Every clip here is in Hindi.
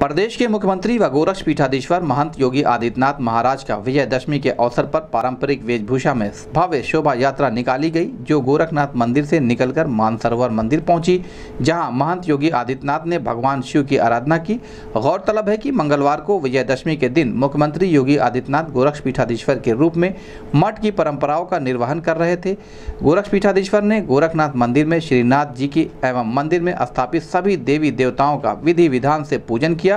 प्रदेश के मुख्यमंत्री व गोरक्ष पीठाधीश्वर महंत योगी आदित्यनाथ महाराज का विजयदशमी के अवसर पर पारंपरिक वेशभूषा में भव्य शोभा यात्रा निकाली गई, जो गोरखनाथ मंदिर से निकलकर मानसरोवर मंदिर पहुँची, जहाँ महंत योगी आदित्यनाथ ने भगवान शिव की आराधना की। गौरतलब है कि मंगलवार को विजयदशमी के दिन मुख्यमंत्री योगी आदित्यनाथ गोरक्ष पीठाधीश्वर के रूप में मठ की परंपराओं का निर्वहन कर रहे थे। गोरक्ष पीठाधीश्वर ने गोरखनाथ मंदिर में श्रीनाथ जी की एवं मंदिर में स्थापित सभी देवी देवताओं का विधि विधान से पूजन किया।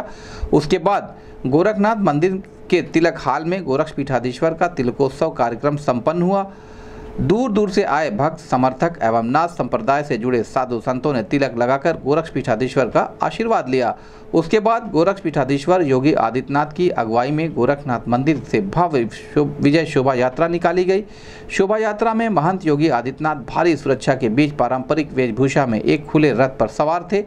उसके बाद गोरखनाथ मंदिर के तिलक हाल में गोरक्ष पीठाधीश्वर का तिलकोत्सव कार्यक्रम संपन्न हुआ। दूर दूर से आए भक्त, समर्थक एवं नाथ संप्रदाय से जुड़े साधु संतों ने तिलक लगाकर गोरक्ष पीठाधीश्वर का आशीर्वाद लिया। उसके बाद गोरक्ष पीठाधीश्वर योगी आदित्यनाथ की अगुवाई में गोरखनाथ मंदिर से भव्य विजय शोभा यात्रा निकाली गई। शोभा यात्रा में महंत योगी आदित्यनाथ भारी सुरक्षा के बीच पारंपरिक वेशभूषा में एक खुले रथ पर सवार थे।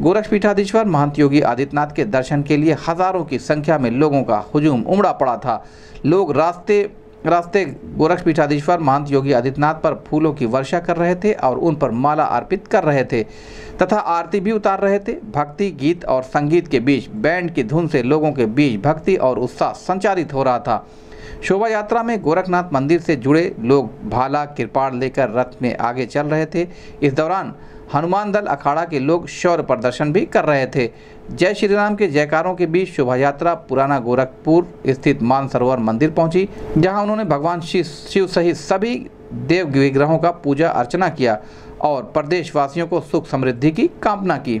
गोरक्ष पीठाधीश्वर महंत योगी आदित्यनाथ के दर्शन के लिए हज़ारों की संख्या में लोगों का हुजूम उमड़ा पड़ा था। लोग रास्ते रास्ते गोरक्ष पीठाधीश्वर महंत योगी आदित्यनाथ पर फूलों की वर्षा कर रहे थे और उन पर माला अर्पित कर रहे थे तथा आरती भी उतार रहे थे। भक्ति, गीत और संगीत के बीच बैंड की धुन से लोगों के बीच भक्ति और उत्साह संचारित हो रहा था। शोभा यात्रा में गोरखनाथ मंदिर से जुड़े लोग भाला, कृपाण लेकर रथ में आगे चल रहे थे। इस दौरान हनुमान दल अखाड़ा के लोग शौर्य प्रदर्शन भी कर रहे थे। जय श्री राम के जयकारों के बीच शोभा यात्रा पुराना गोरखपुर स्थित मानसरोवर मंदिर पहुँची, जहाँ उन्होंने भगवान शिव सहित सभी देव विग्रहों का पूजा अर्चना किया और प्रदेशवासियों को सुख समृद्धि की कामना की।